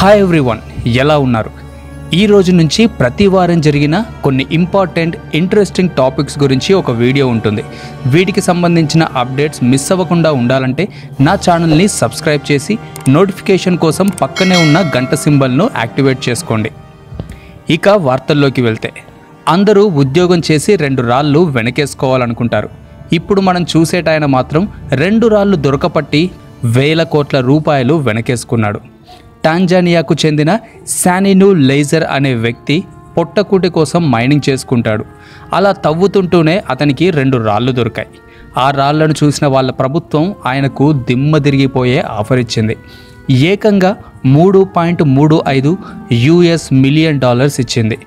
Hi everyone ఎలా ఉన్నారు? ఈ రోజు నుంచి ప్రతి వారం జరిగిన కొన్ని ఇంపార్టెంట్ ఇంట్రెస్టింగ్ టాపిక్స్ గురించి ఒక వీడియో ఉంటుంది. వీటికి సంబంధించిన అప్డేట్స్ మిస్ అవ్వకుండా ఉండాలంటే నా ఛానల్ని సబ్స్క్రైబ్ చేసి నోటిఫికేషన్ కోసం పక్కనే ఉన్న గంట సింబల్ను యాక్టివేట్ చేసుకోండి. ఇక వార్తల్లోకి వెళ్తే అందరూ ఉద్యోగం చేసి రెండు రాళ్ళు వెనకేసుకోవాలనుకుంటారు. ఇప్పుడు మనం చూసేటాయన మాత్రం రెండు రాళ్ళు దొరకపట్టి వేల కోట్ల రూపాయలు వెనకేసుకున్నాడు. టాంజానియాకు చెందిన శానిను లేజర్ అనే వ్యక్తి పొట్టకూటి కోసం మైనింగ్ చేసుకుంటాడు. అలా తవ్వుతుంటూనే అతనికి రెండు రాళ్ళు దొరికాయి. ఆ రాళ్ళను చూసిన వాళ్ళ ప్రభుత్వం ఆయనకు దిమ్మ తిరిగిపోయే ఆఫర్ ఇచ్చింది. ఏకంగా మూడు పాయింట్ మూడు ఐదు యుఎస్ మిలియన్ డాలర్స్ ఇచ్చింది.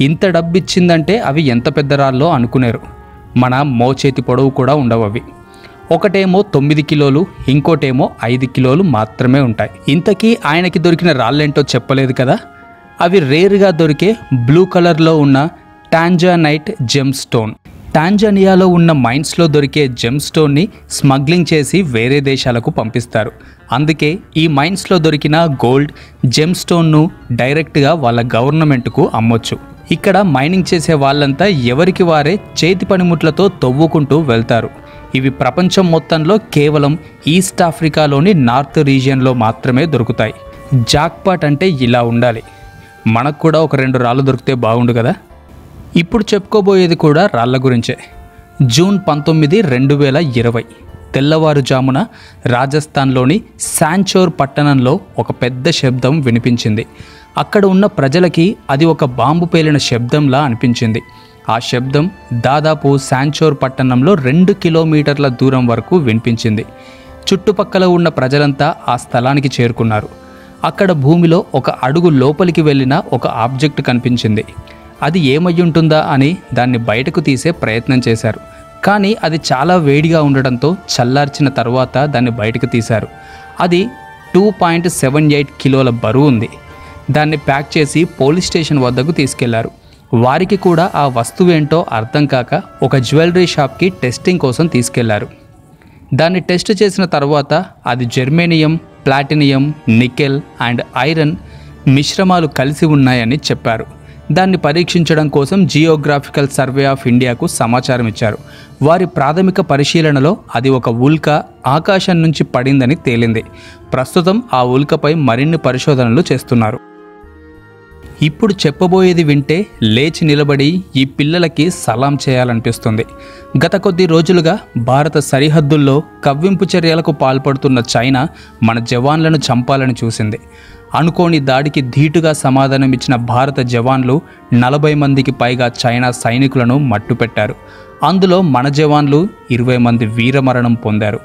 ఇంత డబ్బు ఇచ్చిందంటే అవి ఎంత పెద్ద రాళ్ళో అనుకునేరు. మన మోచేతి పొడవు కూడా ఉండవు అవి. ఒకటేమో తొమ్మిది కిలోలు ఇంకోటేమో ఐదు కిలోలు మాత్రమే ఉంటాయి. ఇంతకీ ఆయనకి దొరికిన రాళ్ళేంటో చెప్పలేదు కదా? అవి రేరుగా దొరికే బ్లూ కలర్లో ఉన్న టాంజానైట్ జెమ్ స్టోన్ టాంజానియాలో ఉన్న మైన్స్లో దొరికే జెమ్ స్టోన్ని స్మగ్లింగ్ చేసి వేరే దేశాలకు పంపిస్తారు. అందుకే ఈ మైన్స్లో దొరికిన గోల్డ్ జెమ్ స్టోన్ను డైరెక్ట్గా వాళ్ళ గవర్నమెంట్కు అమ్మొచ్చు. ఇక్కడ మైనింగ్ చేసే వాళ్ళంతా ఎవరికి వారే చేతి పనిముట్లతో తవ్వుకుంటూ వెళ్తారు. ఇవి ప్రపంచం మొత్తంలో కేవలం ఈస్ట్ ఆఫ్రికాలోని నార్త్ రీజియన్లో మాత్రమే దొరుకుతాయి. జాక్పాట్ అంటే ఇలా ఉండాలి. మనకు కూడా ఒక రెండు రాళ్ళు దొరికితే బాగుండు కదా? ఇప్పుడు చెప్పుకోబోయేది కూడా రాళ్ళ గురించే. జూన్ పంతొమ్మిది రెండు వేల ఇరవై. తెల్లవారుజామున రాజస్థాన్లోని శాంచోర్ పట్టణంలో ఒక పెద్ద శబ్దం వినిపించింది. అక్కడ ఉన్న ప్రజలకి అది ఒక బాంబు పేలిన శబ్దంలా అనిపించింది. ఆ శబ్దం దాదాపు శాంచోర్ పట్టణంలో రెండు కిలోమీటర్ల దూరం వరకు వినిపించింది. చుట్టుపక్కల ఉన్న ప్రజలంతా ఆ స్థలానికి చేరుకున్నారు. అక్కడ భూమిలో ఒక అడుగు లోపలికి వెళ్ళిన ఒక ఆబ్జెక్ట్ కనిపించింది. అది ఏమయ్యుంటుందా అని దాన్ని బయటకు తీసే ప్రయత్నం చేశారు. కానీ అది చాలా వేడిగా ఉండడంతో చల్లార్చిన తర్వాత దాన్ని బయటకు తీశారు. అది టూ పాయింట్ సెవెన్ ఎయిట్ కిలోల బరువు ఉంది. దాన్ని ప్యాక్ చేసి పోలీస్ స్టేషన్ వద్దకు తీసుకెళ్ళారు. వారికి కూడా ఆ వస్తువేంటో అర్థం కాక ఒక జ్యువెలరీ షాప్కి టెస్టింగ్ కోసం తీసుకెళ్ళారు. దాన్ని టెస్ట్ చేసిన తర్వాత అది germanium platinum nickel and iron మిశ్రమాలు కలిసి ఉన్నాయని చెప్పారు. దాన్ని పరీక్షించడం కోసం జియోగ్రాఫికల్ సర్వే ఆఫ్ ఇండియాకు సమాచారం ఇచ్చారు. వారి ప్రాథమిక పరిశీలనలో అది ఒక ఉల్క ఆకాశం నుంచి పడిందని తేలింది. ప్రస్తుతం ఆ ఉల్కపై మరిన్ని పరిశోధనలు చేస్తున్నారు. ఇప్పుడు చెప్పబోయేది వింటే లేచి నిలబడి ఈ పిల్లలకి సలాం చేయాలనిపిస్తుంది. గత కొద్ది రోజులుగా భారత సరిహద్దుల్లో కవ్వింపు చర్యలకు పాల్పడుతున్న చైనా మన జవాన్లను చంపాలని చూసింది. అనుకోని దాడికి ధీటుగా సమాధానం ఇచ్చిన భారత జవాన్లు నలభై మందికి పైగా చైనా సైనికులను మట్టుపెట్టారు. అందులో మన జవాన్లు ఇరవై మంది వీరమరణం పొందారు.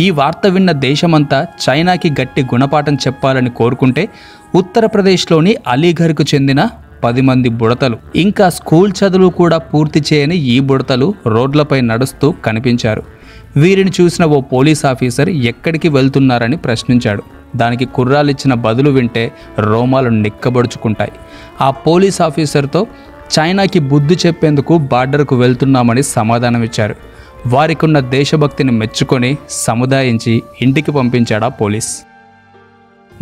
ఈ వార్త విన్న దేశమంతా చైనాకి గట్టి గుణపాఠం చెప్పాలని కోరుకుంటే ఉత్తరప్రదేశ్లోని అలీఘర్కు చెందిన పది మంది బుడతలు. ఇంకా స్కూల్ చదువులు కూడా పూర్తి చేయని ఈ బుడతలు రోడ్లపై నడుస్తూ కనిపించారు. వీరిని చూసిన ఓ పోలీస్ ఆఫీసర్ ఎక్కడికి వెళ్తున్నారని ప్రశ్నించాడు. దానికి కుర్రాలిచ్చిన బదులు వింటే రోమాలు నిక్కబడుచుకుంటాయి. ఆ పోలీస్ ఆఫీసర్తో చైనాకి బుద్ధి చెప్పేందుకు బార్డర్కు వెళ్తున్నామని సమాధానమిచ్చారు వారికున్న దేశభక్తిని మెచ్చుకొని సముదాయించి ఇంటికి పంపించాడా police.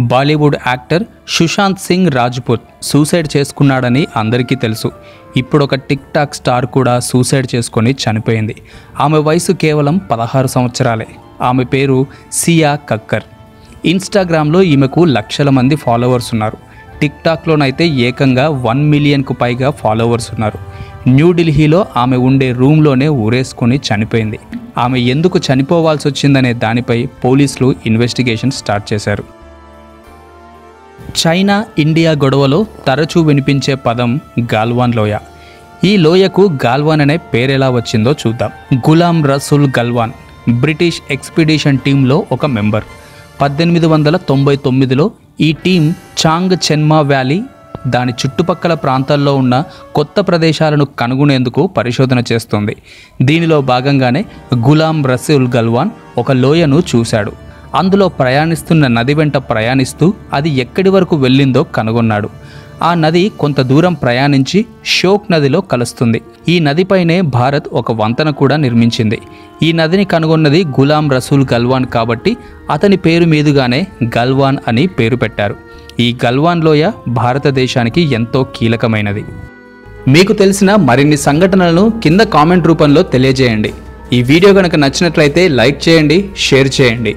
Bollywood actor Sushant Singh Rajput suicide చేసుకున్నాడని అందరికీ తెలుసు. ఇప్పుడు ఒక టిక్ టాక్ స్టార్ కూడా సూసైడ్ చేసుకొని చనిపోయింది. ఆమె వయసు కేవలం పదహారు సంవత్సరాలే. ఆమె పేరు సియా కక్కర్. ఇన్స్టాగ్రామ్లో ఈమెకు లక్షల మంది ఫాలోవర్స్ ఉన్నారు. టిక్ టాక్లోనైతే ఏకంగా వన్ మిలియన్కు పైగా ఫాలోవర్స్ ఉన్నారు. న్యూఢిల్లీలో ఆమె ఉండే రూమ్లోనే ఊరేసుకొని చనిపోయింది. ఆమె ఎందుకు చనిపోవాల్సి వచ్చిందనే దానిపై పోలీసులు ఇన్వెస్టిగేషన్ స్టార్ట్ చేశారు. చైనా ఇండియా గొడవలో తరచూ వినిపించే పదం గాల్వాన్ లోయ. ఈ లోయకు గాల్వాన్ అనే పేరెలా వచ్చిందో చూద్దాం. గులాం రసూల్ గల్వాన్ బ్రిటిష్ ఎక్స్పిడిషన్ టీంలో ఒక మెంబర్. పద్దెనిమిది వందల తొంభై తొమ్మిదిలో ఈ టీం చాంగ్ చెన్మా వ్యాలీ దాని చుట్టుపక్కల ప్రాంతాల్లో ఉన్న కొత్త ప్రదేశాలను కనుగొనేందుకు పరిశోధన చేస్తుంది. దీనిలో భాగంగానే గులాం రసూల్ గల్వాన్ ఒక లోయను చూశాడు. అందులో ప్రయాణిస్తున్న నది వెంట ప్రయాణిస్తూ అది ఎక్కడి వరకు వెళ్ళిందో కనుగొన్నాడు. ఆ నది కొంత దూరం ప్రయాణించి షోక్ నదిలో కలుస్తుంది. ఈ నదిపైనే భారత్ ఒక వంతెన కూడా నిర్మించింది. ఈ నదిని కనుగొన్నది గులాం రసూల్ గల్వాన్ కాబట్టి అతని పేరు మీదుగానే గల్వాన్ అని పేరు పెట్టారు. ఈ గల్వాన్ లోయ భారతదేశానికి ఎంతో కీలకమైనది. మీకు తెలిసిన మరిన్ని సంఘటనలను కింద కామెంట్ రూపంలో తెలియజేయండి. ఈ వీడియో కనుక నచ్చినట్లయితే లైక్ చేయండి షేర్ చేయండి.